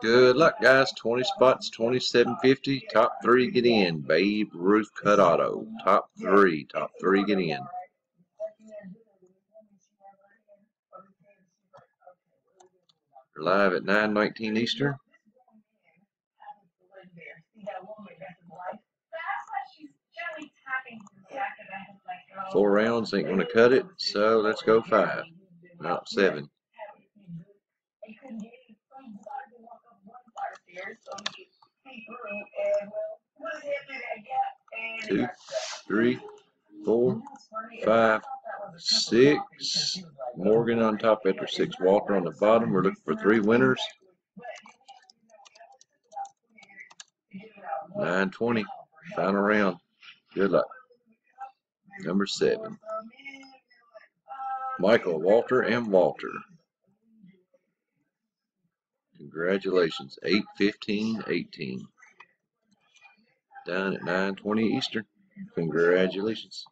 Good luck, guys. 20 spots, 2750. Top three get in. Babe Ruth Cut Auto. Top three. Top three get in. We're live at 919 Eastern. Four rounds ain't going to cut it, so let's go five. Not seven. Two, three, four, five, six. Morgan on top after six. Walter on the bottom. We're looking for three winners. 920. Final round. Good luck. Number seven. Michael, Walter, and Walter. Congratulations. 8-15-18. Done at 9.20 Eastern. Congratulations.